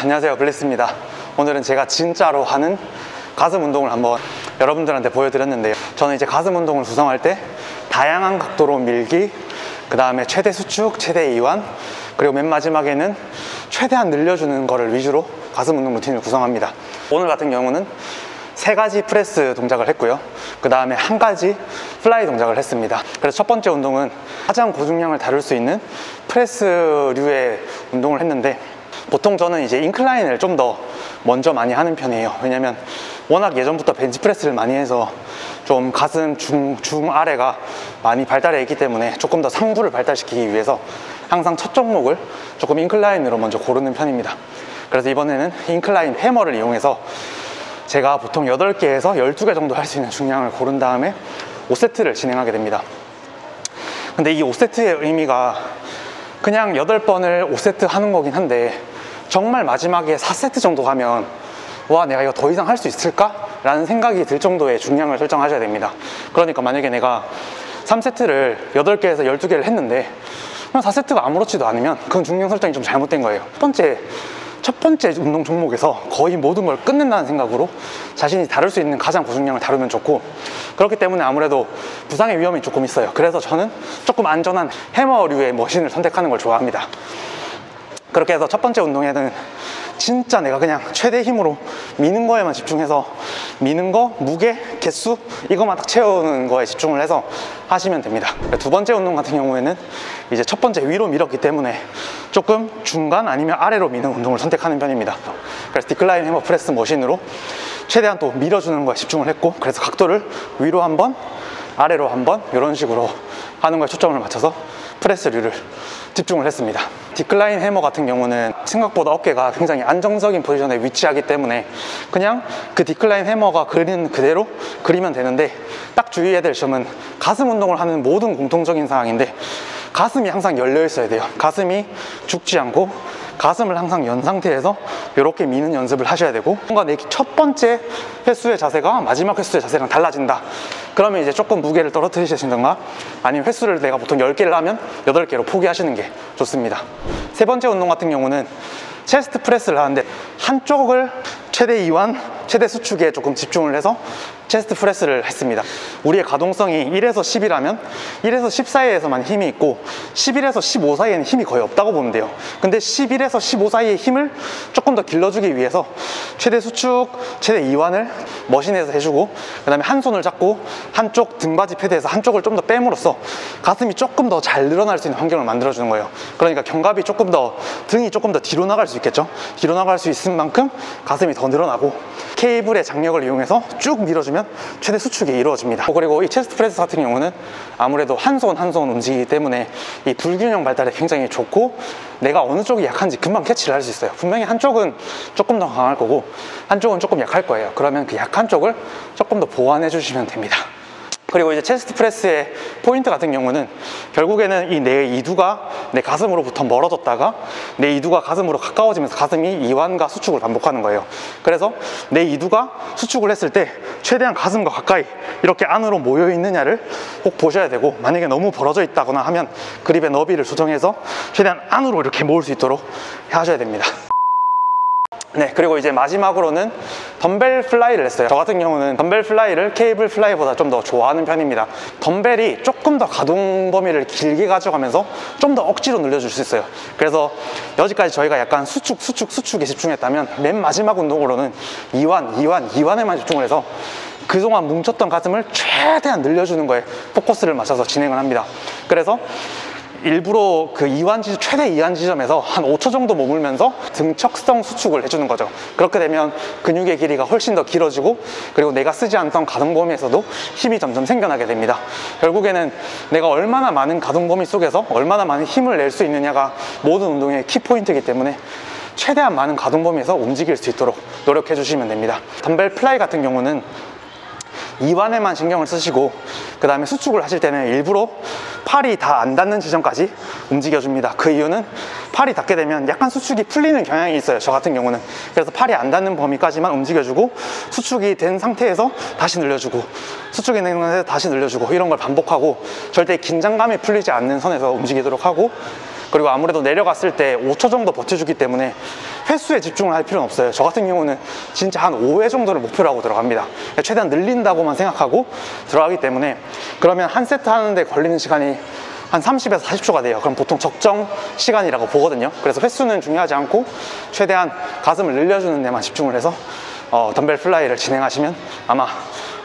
안녕하세요. 블리스입니다. 오늘은 제가 진짜로 하는 가슴 운동을 한번 여러분들한테 보여드렸는데요. 저는 이제 가슴 운동을 구성할 때 다양한 각도로 밀기 그 다음에 최대 수축, 최대 이완 그리고 맨 마지막에는 최대한 늘려주는 거를 위주로 가슴 운동 루틴을 구성합니다. 오늘 같은 경우는 세 가지 프레스 동작을 했고요. 그 다음에 한 가지 fly 동작을 했습니다. 그래서 첫 번째 운동은 가장 고중량을 다룰 수 있는 프레스류의 운동을 했는데 보통 저는 이제 인클라인을 좀 더 먼저 많이 하는 편이에요. 왜냐면 워낙 예전부터 벤치프레스를 많이 해서 좀 가슴 중, 중 아래가 많이 발달해 있기 때문에 조금 더 상부를 발달시키기 위해서 항상 첫 종목을 조금 인클라인으로 먼저 고르는 편입니다. 그래서 이번에는 인클라인 해머를 이용해서 제가 보통 8개에서 12개 정도 할 수 있는 중량을 고른 다음에 5세트를 진행하게 됩니다. 근데 이 5세트의 의미가 그냥 8번을 5세트 하는 거긴 한데 정말 마지막에 4세트 정도 가면 와 내가 이거 더 이상 할 수 있을까? 라는 생각이 들 정도의 중량을 설정하셔야 됩니다. 그러니까 만약에 내가 3세트를 8개에서 12개를 했는데 4세트가 아무렇지도 않으면 그건 중량 설정이 좀 잘못된 거예요. 첫 번째 첫 번째 운동 종목에서 거의 모든 걸 끝낸다는 생각으로 자신이 다룰 수 있는 가장 고중량을 다루면 좋고 그렇기 때문에 아무래도 부상의 위험이 조금 있어요. 그래서 저는 조금 안전한 해머류의 머신을 선택하는 걸 좋아합니다. 그렇게 해서 첫 번째 운동에는 진짜 내가 그냥 최대 힘으로 미는 거에만 집중해서 미는 거, 무게, 개수 이거만 딱 채우는 거에 집중을 해서 하시면 됩니다. 두 번째 운동 같은 경우에는 이제 첫 번째 위로 밀었기 때문에 조금 중간 아니면 아래로 미는 운동을 선택하는 편입니다. 그래서 decline hammer press machine으로 최대한 또 밀어주는 거에 집중을 했고 그래서 각도를 위로 한번 아래로 한번 이런 식으로 하는 거에 초점을 맞춰서 press류를 집중을 했습니다. decline hammer 같은 경우는 생각보다 어깨가 굉장히 안정적인 포지션에 위치하기 때문에 그냥 그 decline hammer가 그린 그대로 그리면 되는데 딱 주의해야 될 점은 가슴 운동을 하는 모든 공통적인 상황인데 가슴이 항상 열려 있어야 돼요. 가슴이 죽지 않고 가슴을 항상 연 상태에서 이렇게 미는 연습을 하셔야 되고 뭔가 내 첫 번째 횟수의 자세가 마지막 횟수의 자세랑 달라진다. 그러면 이제 조금 무게를 떨어뜨리시든가 아니면 횟수를 내가 보통 10개를 하면 8개로 포기하시는 게 좋습니다. 세 번째 운동 같은 경우는 chest press를 하는데 한쪽을 최대 이완, 최대 수축에 조금 집중을 해서 chest press를 했습니다. 우리의 가동성이 1에서 10이라면 1에서 10 사이에서만 힘이 있고 11에서 15 사이에는 힘이 거의 없다고 보면 돼요. 근데 11에서 15 사이의 힘을 조금 더 길러주기 위해서 최대 수축, 최대 이완을 머신에서 해주고 그 다음에 한 손을 잡고 한쪽 등받이 패드에서 한쪽을 좀더 빼므로써 가슴이 조금 더 잘 늘어날 수 있는 환경을 만들어주는 거예요. 그러니까 견갑이 조금 더 등이 조금 더 뒤로 나갈 수 있겠죠? 뒤로 나갈 수 있을 만큼 가슴이 더 늘어나고 케이블의 장력을 이용해서 쭉 밀어주면 최대 수축이 이루어집니다. 그리고 이 chest press 같은 경우는 아무래도 한 손 한 손 움직이기 때문에 이 불균형 발달에 굉장히 좋고 내가 어느 쪽이 약한지 금방 캐치를 할 수 있어요. 분명히 한쪽은 조금 더 강할 거고 한쪽은 조금 약할 거예요. 그러면 그 약한 쪽을 조금 더 보완해 주시면 됩니다 그리고 이제 chest press의 포인트 같은 경우는 결국에는 이 내 이두가 내 가슴으로부터 멀어졌다가 내 이두가 가슴으로 가까워지면서 가슴이 이완과 수축을 반복하는 거예요. 그래서 내 이두가 수축을 했을 때 최대한 가슴과 가까이 이렇게 안으로 모여 있느냐를 꼭 보셔야 되고 만약에 너무 벌어져 있다거나 하면 그립의 너비를 조정해서 최대한 안으로 이렇게 모을 수 있도록 하셔야 됩니다 네 그리고 이제 마지막으로는 덤벨 fly를 했어요. 저 같은 경우는 덤벨 fly를 케이블 fly보다 좀 더 좋아하는 편입니다. 덤벨이 조금 더 가동 범위를 길게 가져가면서 좀 더 억지로 늘려줄 수 있어요. 그래서 여기까지 저희가 약간 수축 수축 수축에 집중했다면 맨 마지막 운동으로는 이완 이완 이완에만 집중을 해서 그동안 뭉쳤던 가슴을 최대한 늘려주는 거에 포커스를 맞춰서 진행을 합니다. 그래서 일부러 그 이완 지점, 최대 이완 지점에서 한 5초 정도 머물면서 등척성 수축을 해주는 거죠. 그렇게 되면 근육의 길이가 훨씬 더 길어지고 그리고 내가 쓰지 않던 가동 범위에서도 힘이 점점 생겨나게 됩니다. 결국에는 내가 얼마나 많은 가동 범위 속에서 얼마나 많은 힘을 낼 수 있느냐가 모든 운동의 키포인트이기 때문에 최대한 많은 가동 범위에서 움직일 수 있도록 노력해 주시면 됩니다. 덤벨 fly 같은 경우는 이완에만 신경을 쓰시고 그 다음에 수축을 하실 때는 일부러 팔이 다 안 닿는 지점까지 움직여줍니다 그 이유는 팔이 닿게 되면 약간 수축이 풀리는 경향이 있어요. 저 같은 경우는. 그래서 팔이 안 닿는 범위까지만 움직여주고 수축이 된 상태에서 다시 늘려주고 수축이 된 상태에서 다시 늘려주고 이런 걸 반복하고 절대 긴장감이 풀리지 않는 선에서 움직이도록 하고 그리고 아무래도 내려갔을 때 5초 정도 버텨주기 때문에 횟수에 집중을 할 필요는 없어요. 저 같은 경우는 진짜 한 5회 정도를 목표로 하고 들어갑니다. 최대한 늘린다고만 생각하고 들어가기 때문에 그러면 한 세트 하는데 걸리는 시간이 한 30에서 40초가 돼요. 그럼 보통 적정 시간이라고 보거든요. 그래서 횟수는 중요하지 않고 최대한 가슴을 늘려주는 데만 집중을 해서 어, 덤벨 fly를 진행하시면 아마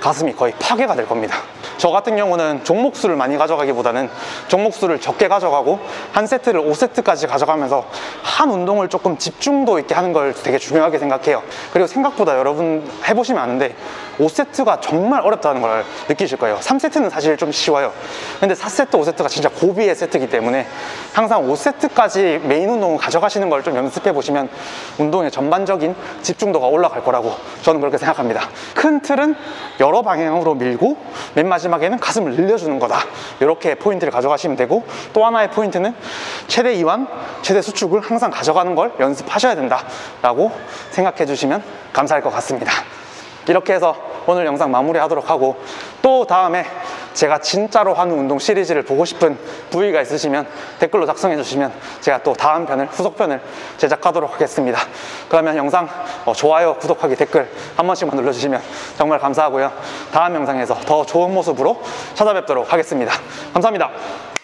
가슴이 거의 파괴가 될 겁니다. 저 같은 경우는 종목 수를 많이 가져가기보다는 종목 수를 적게 가져가고 한 세트를 5세트까지 가져가면서 한 운동을 조금 집중도 있게 하는 걸 되게 중요하게 생각해요. 그리고 생각보다 여러분 해보시면 아는데 5세트가 정말 어렵다는 걸 느끼실 거예요. 3세트는 사실 좀 쉬워요. 근데 4세트, 5세트가 진짜 고비의 세트이기 때문에 항상 5세트까지 메인 운동을 가져가시는 걸 좀 연습해 보시면 운동의 전반적인 집중도가 올라갈 거라고 저는 그렇게 생각합니다. 큰 틀은 여러 방향으로 밀고 맨 마지막에는 가슴을 늘려주는 거다. 이렇게 포인트를 가져가시면 되고 또 하나의 포인트는 최대 이완, 최대 수축을 항상 가져가는 걸 연습하셔야 된다라고 생각해 주시면 감사할 것 같습니다. 이렇게 해서 오늘 영상 마무리하도록 하고 또 다음에 제가 진짜로 하는 운동 시리즈를 보고 싶은 부위가 있으시면 댓글로 작성해 주시면 제가 또 다음 편을 후속편을 제작하도록 하겠습니다. 그러면 영상 어, 좋아요, 구독하기, 댓글 한 번씩만 눌러주시면 정말 감사하고요. 다음 영상에서 더 좋은 모습으로 찾아뵙도록 하겠습니다. 감사합니다.